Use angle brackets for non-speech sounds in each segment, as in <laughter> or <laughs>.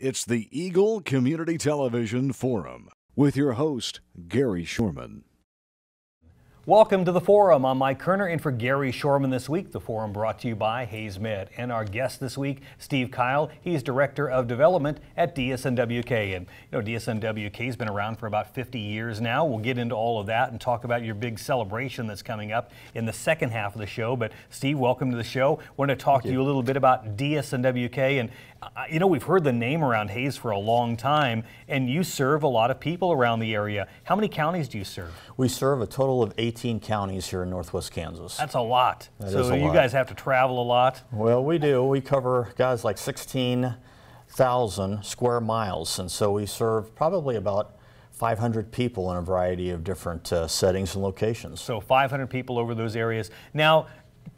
It's the Eagle Community Television Forum with your host, Gary Shorman. Welcome to the Forum. I'm Mike Kerner in for Gary Shorman this week. The Forum brought to you by HaysMed. And our guest this week, Steve Keil. He's Director of Development at DSNWK. And you know, DSNWK has been around for about 50 years now. We'll get into all of that and talk about your big celebration that's coming up in the second half of the show. But Steve, welcome to the show. I want to talk to you a little bit about DSNWK. And you know, we've heard the name around Hays for a long time, and you serve a lot of people around the area. How many counties do you serve? We serve a total of 18 counties here in northwest Kansas. That's a lot. That so a you lot. guys have to travel a lot. Well, we do. We cover, guys, like 16,000 square miles, and so we serve probably about 500 people in a variety of different uh, settings and locations. So 500 people over those areas. Now,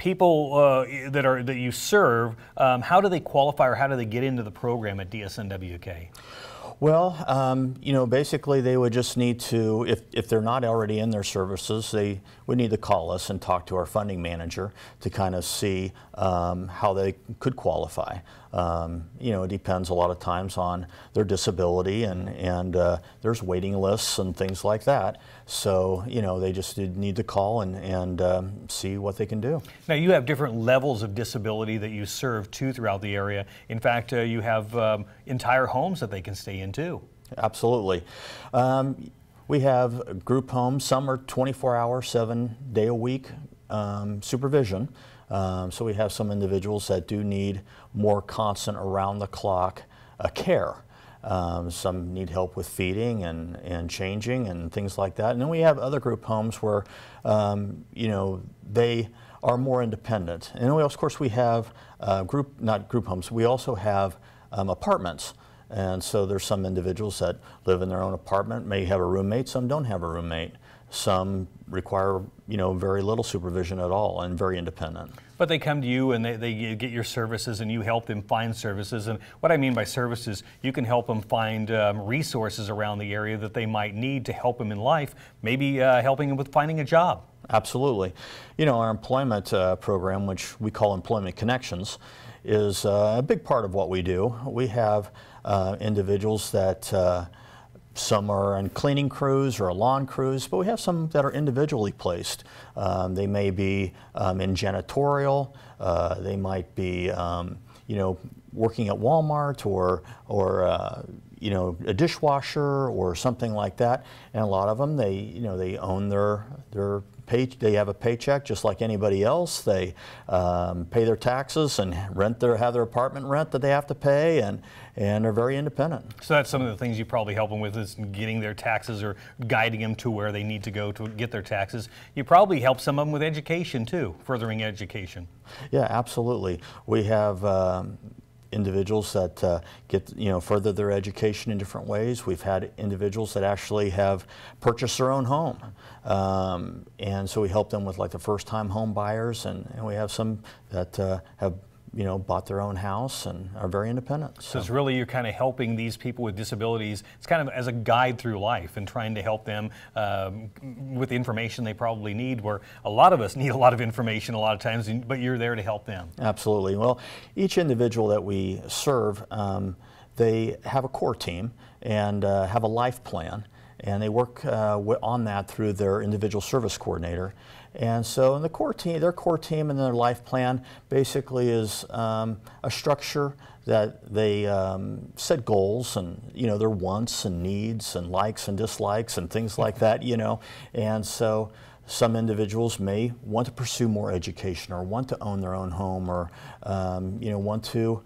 people uh, that are that you serve, um, how do they qualify or how do they get into the program at DSNWK? Well, um, you know, basically they would just need to, if, if they're not already in their services, they would need to call us and talk to our funding manager to kind of see um, how they could qualify. Um, you know, it depends a lot of times on their disability and, and uh, there's waiting lists and things like that. So, you know, they just need to call and, and um, see what they can do. Now, you have different levels of disability that you serve too throughout the area. In fact, uh, you have um, entire homes that they can stay in too. Absolutely. Um, we have group homes. Some are 24 hour, seven day a week um, supervision. Um, so we have some individuals that do need more constant around the clock uh, care. Um, some need help with feeding and, and changing and things like that. And then we have other group homes where, um, you know, they are more independent. And we, of course, we have uh, group, not group homes, we also have um, apartments. And so there's some individuals that live in their own apartment, may have a roommate, some don't have a roommate. Some require, you know, very little supervision at all and very independent. But they come to you and they, they get your services and you help them find services. And what I mean by services, you can help them find um, resources around the area that they might need to help them in life, maybe uh, helping them with finding a job. Absolutely. You know, our employment uh, program, which we call Employment Connections, is uh, a big part of what we do. We have uh, individuals that uh, some are on cleaning crews or lawn crews, but we have some that are individually placed. Um, they may be um, in janitorial, uh, they might be, um, you know, working at Walmart or, or uh, you know, a dishwasher or something like that. And a lot of them, they, you know, they own their, their pay, they have a paycheck just like anybody else. They um, pay their taxes and rent their, have their apartment rent that they have to pay and, and are very independent. So that's some of the things you probably help them with is getting their taxes or guiding them to where they need to go to get their taxes. You probably help some of them with education too, furthering education. Yeah, absolutely. We have um, individuals that uh, get you know further their education in different ways. We've had individuals that actually have purchased their own home, um, and so we help them with like the first-time home buyers, and, and we have some that uh, have you know bought their own house and are very independent. So it's really you're kind of helping these people with disabilities. It's kind of as a guide through life and trying to help them um, with the information they probably need. Where a lot of us <laughs> need a lot of information a lot of times, but you're there to help them. Absolutely. Well, each individual that we serve, um, they have a core team and uh, have a life plan, and they work uh, on that through their individual service coordinator. And so, in the core team, their core team and their life plan basically is um, a structure that they um, set goals and you know their wants and needs and likes and dislikes and things like that. You know, and so some individuals may want to pursue more education or want to own their own home or um, you know want to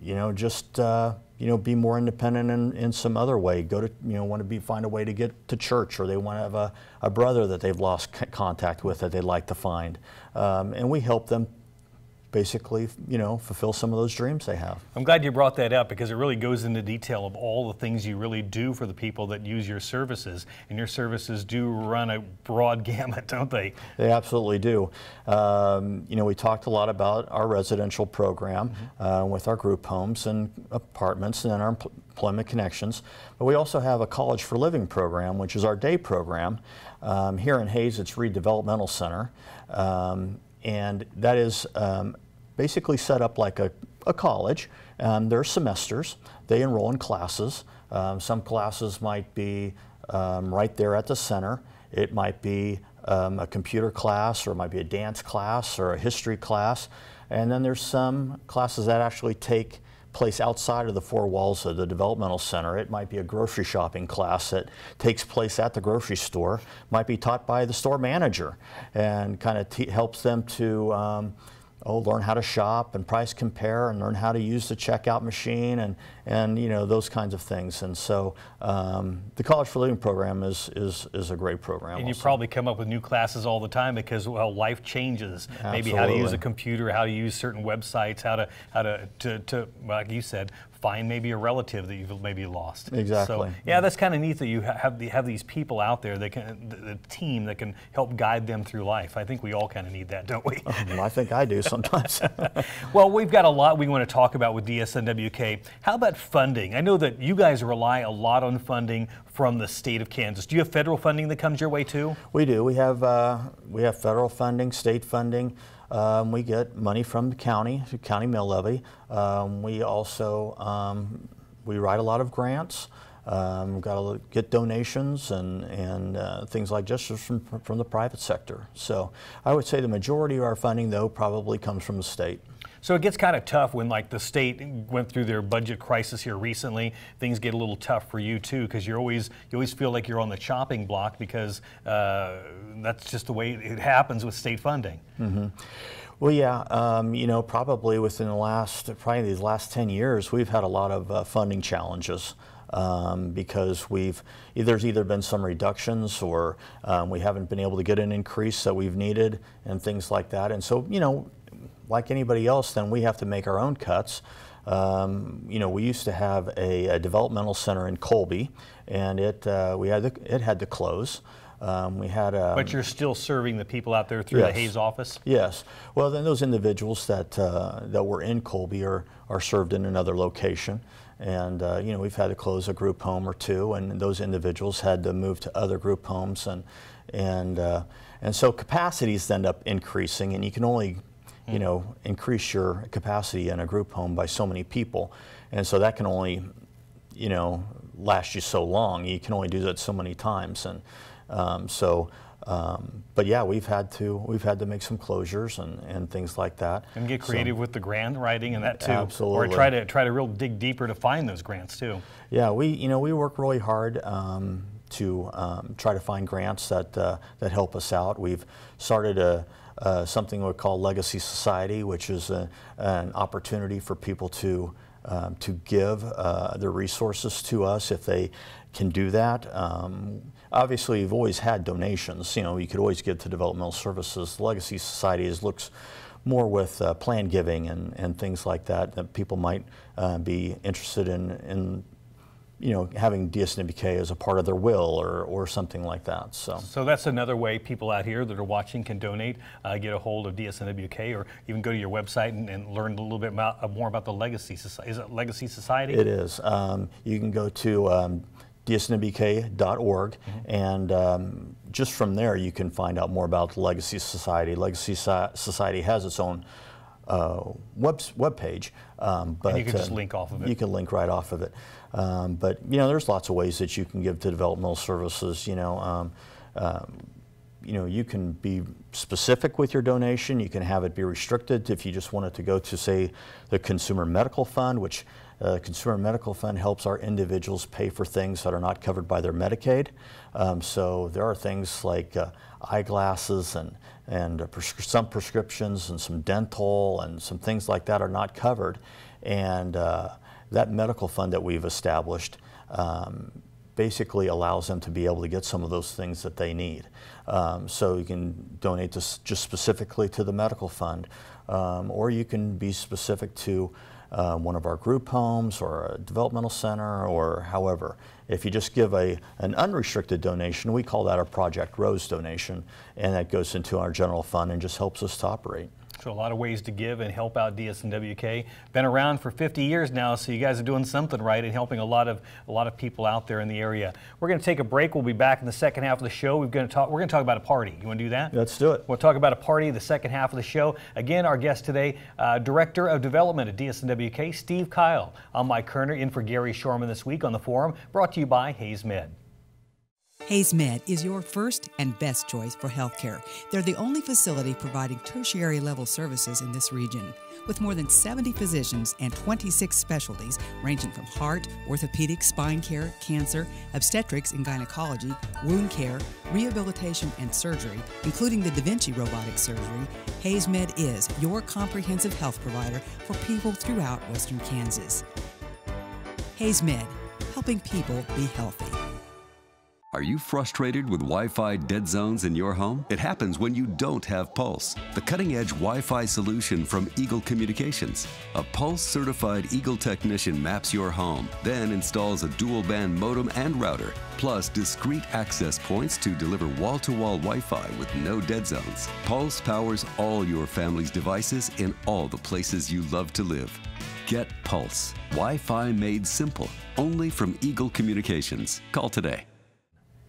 you know just uh, you know be more independent in, in some other way. Go to you know want to be find a way to get to church or they want to have a, a brother that they've lost contact with that they'd like to find. Um, and we help them basically you know fulfill some of those dreams they have I'm glad you brought that up because it really goes into detail of all the things you really do for the people that use your services. And your services do run a broad <laughs> gamut, don't they? They absolutely do. Um, you know, we talked a lot about our residential program uh, with our group homes and apartments and our employment connections. But we also have a college for living program, which is our day program. Um, here in Hays, it's Reed Developmental Center. Um, and that is um, basically set up like a, a college. Um, there are semesters. They enroll in classes. Um, some classes might be um, right there at the center. It might be um, a computer class, or it might be a dance class, or a history class. And then there's some classes that actually take place outside of the four walls of the developmental center. It might be a grocery shopping class that takes place at the grocery store, might be taught by the store manager and kind of helps them to um, oh, learn how to shop and price compare and learn how to use the checkout machine and, and you know, those kinds of things. And so um, the College for Living program is, is, is a great program. And also. you probably come up with new classes all the time because, well, life changes. Absolutely. Maybe how to use a computer, how to use certain websites, how to, how to, to, to like you said, find maybe a relative that you've maybe lost. Exactly. So, yeah, that's kind of neat that you have the, have these people out there that can the, the, team that can help guide them through life. I think we all kind of need that, don't we? Um, I think I do sometimes. <laughs> well, we've got a lot we want to talk about with DSNWK. How about funding? I know that you guys rely a lot on funding from the state of Kansas. Do you have federal funding that comes your way too? We do. We have uh, we have federal funding, state funding. Um, we get money from the county, county mill levy. Um, we also um, we write a lot of grants. Um, got to get donations and, and uh, things like just from, from the private sector. So I would say the majority of our funding, though, probably comes from the state. So it gets kind of tough when like the state went through their budget crisis here recently. Things get a little tough for you too because you're always you always feel like you're on the chopping block because uh, that's just the way it happens with state funding. Mm-hmm. Well, yeah, um, you know, probably within the last probably these last ten years, we've had a lot of uh, funding challenges. Um, because we've there's either been some reductions or um, we haven't been able to get an increase that we've needed and things like that. And so, you know, like anybody else, then we have to make our own cuts. Um, you know, we used to have a, a developmental center in Colby, and it uh, we had to, it had to close. Um, we had a, but you're still serving the people out there through yes. the Hays office. Yes. Well, then those individuals that uh, that were in Colby are are served in another location, and uh, you know we've had to close a group home or two, and those individuals had to move to other group homes, and and uh, and so capacities end up increasing, and you can only you know, increase your capacity in a group home by so many people. And so that can only, you know, last you so long. You can only do that so many times. And um, so, um, but yeah, we've had to we've had to make some closures and, and things like that. And get creative so, with the grant writing and that too. Absolutely. Or try to try to real dig deeper to find those grants too. Yeah, we you know we work really hard. Um, to um, try to find grants that uh, that help us out. We've started a uh, something we call Legacy Society, which is a, an opportunity for people to um, to give uh, their resources to us if they can do that. Um, obviously, you've always had donations. You know, you could always give to developmental services. Legacy Society is, looks more with uh, plan giving and, and things like that that people might uh, be interested in, in you know, having DSNWK as a part of their will or, or something like that. So. so that's another way people out here that are watching can donate, uh, get a hold of DSNWK, or even go to your website and, and learn a little bit about, uh, more about the Legacy Society. Is it Legacy Society? It is. Um, you can go to um, dsnwk.org, mm-hmm. and um, just from there you can find out more about the Legacy Society. Legacy so- Society has its own uh, web, web page. Um, but and you can just uh, link off of it. You can link right off of it. Um, but you know, there's lots of ways that you can give to developmental services. You know, um, um, you know, you can be specific with your donation. You can have it be restricted if you just want it to go to, say, the Consumer Medical Fund, which uh, Consumer Medical Fund helps our individuals pay for things that are not covered by their Medicaid. Um, so there are things like uh, eyeglasses and and uh, pres- some prescriptions and some dental and some things like that are not covered. And uh, that medical fund that we've established um, basically allows them to be able to get some of those things that they need. Um, so you can donate just specifically to the medical fund, um, or you can be specific to uh, one of our group homes or a developmental center or however. If you just give a, an unrestricted donation, we call that a Project Rose donation, and that goes into our general fund and just helps us to operate. So a lot of ways to give and help out DSNWK. Been around for 50 years now, so you guys are doing something right and helping a lot of a lot of people out there in the area. We're going to take a break. We'll be back in the second half of the show. We're going to talk. We're going to talk about a party. You want to do that? Let's do it. We'll talk about a party the second half of the show. Again, our guest today, uh, Director of Development at DSNWK, Steve Keil. I'm Mike Kerner, in for Gary Shorman this week on the forum, brought to you by HaysMed. HaysMed is your first and best choice for healthcare. They're the only facility providing tertiary level services in this region. With more than 70 physicians and 26 specialties ranging from heart, orthopedic, spine care, cancer, obstetrics and gynecology, wound care, rehabilitation, and surgery, including the Da Vinci robotic surgery, HaysMed is your comprehensive health provider for people throughout Western Kansas. HaysMed, helping people be healthy. Are you frustrated with Wi Fi dead zones in your home? It happens when you don't have Pulse, the cutting edge Wi Fi solution from Eagle Communications. A Pulse certified Eagle technician maps your home, then installs a dual band modem and router, plus discrete access points to deliver wall to wall Wi Fi with no dead zones. Pulse powers all your family's devices in all the places you love to live. Get Pulse, Wi Fi made simple, only from Eagle Communications. Call today.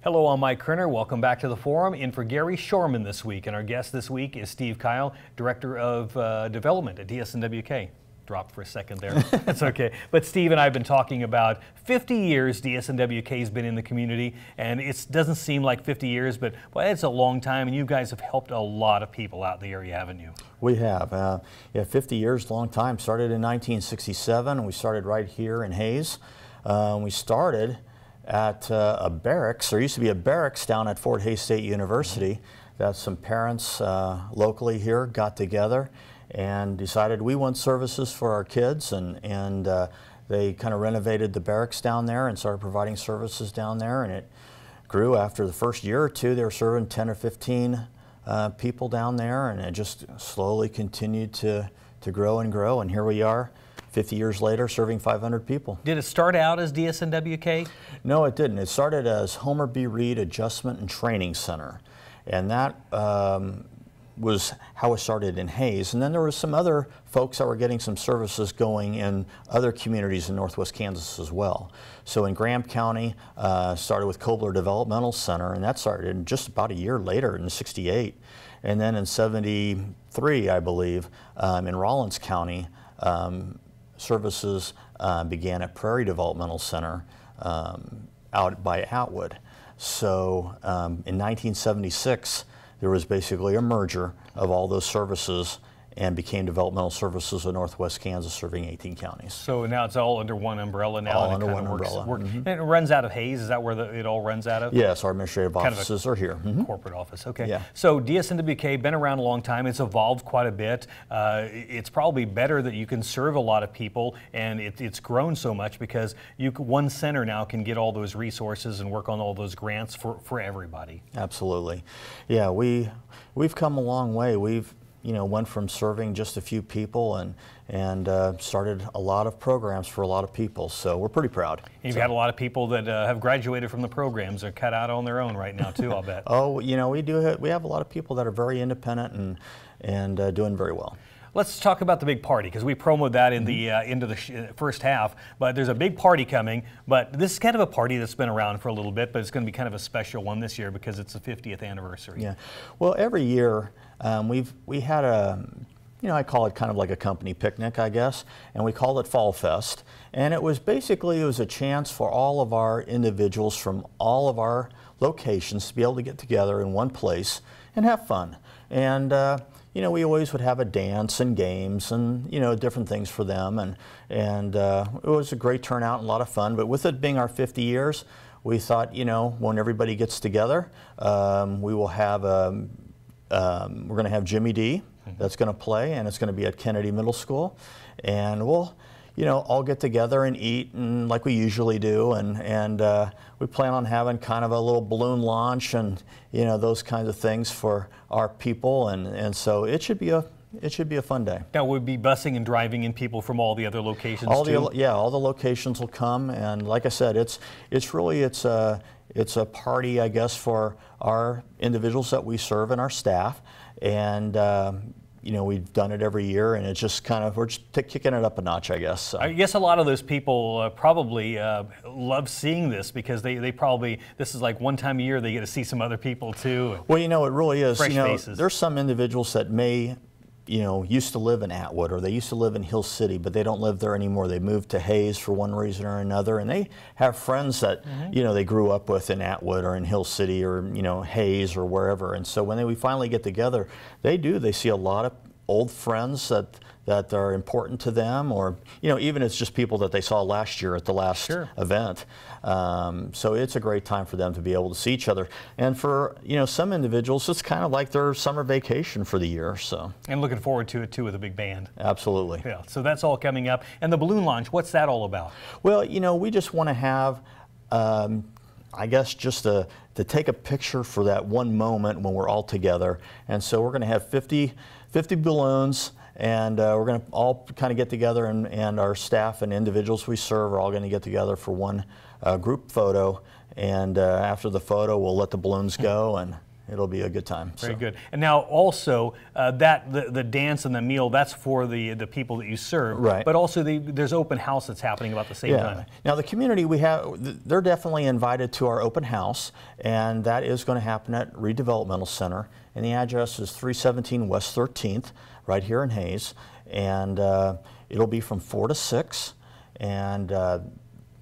Hello, I'm Mike Kerner. Welcome back to the forum. In for Gary Shorman this week, and our guest this week is Steve Keil, Director of uh, Development at DSNWK. Dropped for a second there. <laughs> That's okay. But Steve and I have been talking about 50 years DSNWK has been in the community, and it doesn't seem like 50 years, but well, it's a long time, and you guys have helped a lot of people out in the area, haven't you? We have. Uh, yeah, 50 years, long time. Started in 1967, and we started right here in Hays. Uh, we started at uh, a barracks. There used to be a barracks down at Fort Hays State University that some parents uh, locally here got together and decided we want services for our kids and, and uh, they kind of renovated the barracks down there and started providing services down there. And it grew after the first year or two they were serving 10 or 15 uh, people down there and it just slowly continued to, to grow and grow. And here we are 50 years later, serving 500 people. Did it start out as DSNWK? No, it didn't. It started as Homer B. Reed Adjustment and Training Center. And that um, was how it started in Hays. And then there were some other folks that were getting some services going in other communities in northwest Kansas as well. So in Graham County, uh, started with Kobler Developmental Center, and that started just about a year later in 68. And then in 73, I believe, um, in Rawlins County, um, services uh, began at Prairie Developmental Center um, out by Atwood. So um, in 1976, there was basically a merger of all those services and became Developmental Services of Northwest Kansas, serving 18 counties. So now it's all under one umbrella now. All under one works, umbrella. Work, mm -hmm. And it runs out of Hays. Is that where the, it all runs out of? Yes, our administrative kind offices are here. Mm -hmm. Corporate office. Okay. Yeah. So DSNWK been around a long time. It's evolved quite a bit. Uh, it's probably better that you can serve a lot of people, and it, it's grown so much because you one center now can get all those resources and work on all those grants for for everybody. Absolutely. Yeah, we we've come a long way. We've you know, went from serving just a few people and, and uh, started a lot of programs for a lot of people. So we're pretty proud. You've so. had a lot of people that uh, have graduated from the programs are cut out on their own right now too, I'll bet. <laughs> oh, you know, we do have, we have a lot of people that are very independent and, and uh, doing very well. Let's talk about the big party because we promoted that in the uh, into the uh, first half. But there's a big party coming. But this is kind of a party that's been around for a little bit, but it's going to be kind of a special one this year because it's the 50th anniversary. Yeah. Well, every year um, we've we had a you know, I call it kind of like a company picnic, I guess, and we called it Fall Fest. And it was basically, it was a chance for all of our individuals from all of our locations to be able to get together in one place and have fun. And, uh, you know, we always would have a dance and games and, you know, different things for them. And, and uh, it was a great turnout and a lot of fun. But with it being our 50 years, we thought, you know, when everybody gets together, um, we will have a, um, um, we're going to have Jimmy D mm-hmm. that's going to play, and it's going to be at Kennedy Middle School, and we'll, you know, all get together and eat, and like we usually do, and and uh, we plan on having kind of a little balloon launch and you know those kinds of things for our people, and and so it should be a it should be a fun day. Now we'll be busing and driving in people from all the other locations all too. The, yeah, all the locations will come, and like I said, it's it's really it's a it's a party, I guess, for our individuals that we serve and our staff. And, uh, you know, we've done it every year, and it's just kind of we're just kicking it up a notch, I guess. So. I guess a lot of those people uh, probably uh, love seeing this because they, they probably this is like one time a year they get to see some other people too. Well, you know, it really is. Fresh you know, faces. there's some individuals that may you know, used to live in Atwood or they used to live in Hill City, but they don't live there anymore. They moved to Hays for one reason or another, and they have friends that, Mm-hmm. you know, they grew up with in Atwood or in Hill City or, you know, Hays or wherever. And so when they, we finally get together, they do, they see a lot of old friends that, that are important to them or, you know, even it's just people that they saw last year at the last Sure. event. Um, so it's a great time for them to be able to see each other. And for, you know, some individuals, it's kind of like their summer vacation for the year. So And looking forward to it too with a big band. absolutely. Yeah, so that's all coming up. And the balloon launch, what's that all about? Well, you know, we just want to have, um, I guess, just to, to take a picture for that one moment when we're all together. And so we're going to have 50, 50 balloons. And uh, we're going to all kind of get together, and, and our staff and individuals we serve are all going to get together for one uh, group photo. And uh, after the photo, we'll let the balloons go, and it'll be a good time. Very So- good. And now also uh, that the, the dance and the meal that's for the the people that you serve. Right. But also the, there's open house that's happening about the same time. Now the community we have, they're definitely invited to our open house, and that is going to happen at Reed Developmental Center. And the address is 317 West 13th, right here in Hays. And uh, it'll be from four to six, and uh,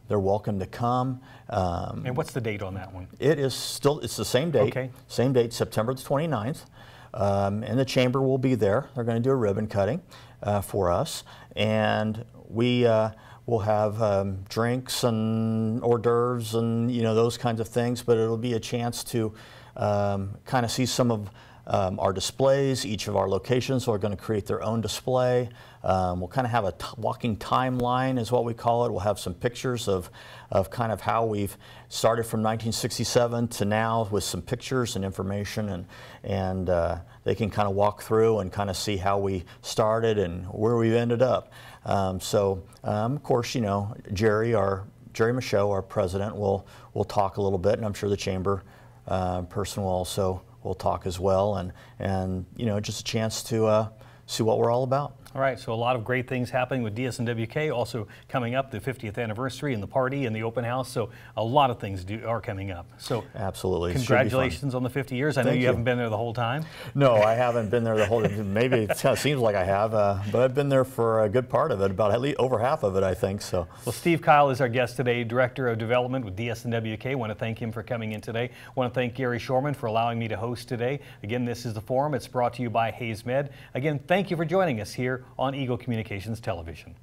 they're welcome to come. Um, And what's the date on that one? it is still, it's the same date. Okay. Same date, September the 29th. Um, and the chamber will be there. They're going to do a ribbon cutting uh, for us. And we uh, will have um, drinks and hors d'oeuvres and, you know, those kinds of things. But it'll be a chance to um, kind of see some of um, our displays. Each of our locations are going to create their own display. Um, we'll kind of have a walking timeline, is what we call it. We'll have some pictures of, of kind of how we've started from 1967 to now with some pictures and information, and, and uh, they can kind of walk through and kind of see how we started and where we've ended up. Um, so, um, of course, you know, Jerry, our Jerry Michaud, our president, will will talk a little bit, and I'm sure the chamber uh, person will also will talk as well, and and you know, just a chance to uh, see what we're all about. All right, so a lot of great things happening with DSNWK. Also coming up, the 50th anniversary and the party and the open house. So a lot of things do, are coming up. So Absolutely, It should be fun. congratulations on the 50 years. I know you, you. haven't been there the whole time. No, I haven't been there the whole. Maybe it seems like I have, uh, but I've been there for a good part of it, about at least over half of it, I think. So, Well, Steve Keil is our guest today, Director of Development with DSNWK. I want to thank him for coming in today. I want to thank Gary Shorman for allowing me to host today. Again, this is the forum. It's brought to you by HaysMed. Again, thank you for joining us here on Eagle Communications Television.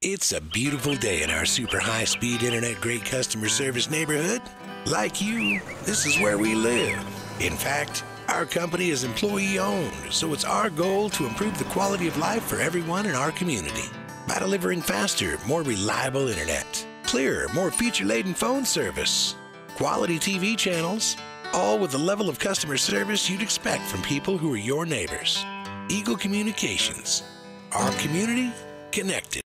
It's a beautiful day in our super high speed internet great customer service neighborhood. Like you, this is where we live. In fact, our company is employee owned, so it's our goal to improve the quality of life for everyone in our community by delivering faster, more reliable internet, clearer, more feature laden phone service, quality TV channels, all with the level of customer service you'd expect from people who are your neighbors. Eagle Communications, our community connected.